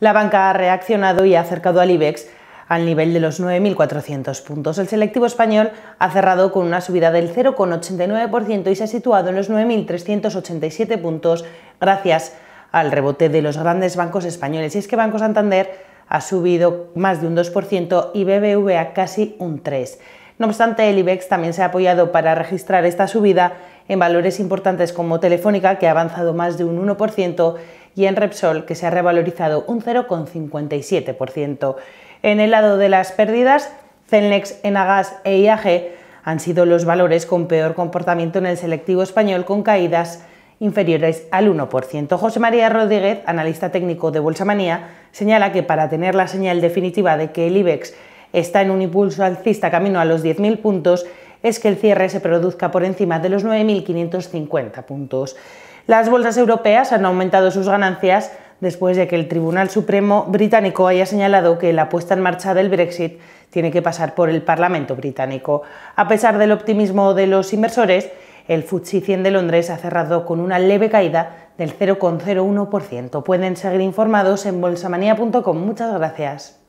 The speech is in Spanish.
La banca ha reaccionado y ha acercado al IBEX al nivel de los 9.400 puntos. El selectivo español ha cerrado con una subida del 0,89% y se ha situado en los 9.387 puntos gracias al rebote de los grandes bancos españoles. Y es que Banco Santander ha subido más de un 2% y BBVA casi un 3%. No obstante, el IBEX también se ha apoyado para registrar esta subida en valores importantes como Telefónica, que ha avanzado más de un 1%, y en Repsol, que se ha revalorizado un 0,57%. En el lado de las pérdidas, Celnex, Enagas e IAG han sido los valores con peor comportamiento en el selectivo español, con caídas inferiores al 1%. José María Rodríguez, analista técnico de Bolsa Manía, señala que para tener la señal definitiva de que el IBEX está en un impulso alcista camino a los 10.000 puntos es que el cierre se produzca por encima de los 9.550 puntos. Las bolsas europeas han aumentado sus ganancias después de que el Tribunal Supremo británico haya señalado que la puesta en marcha del Brexit tiene que pasar por el Parlamento británico. A pesar del optimismo de los inversores, el FTSE 100 de Londres ha cerrado con una leve caída del 0,01%. Pueden seguir informados en bolsamanía.com. Muchas gracias.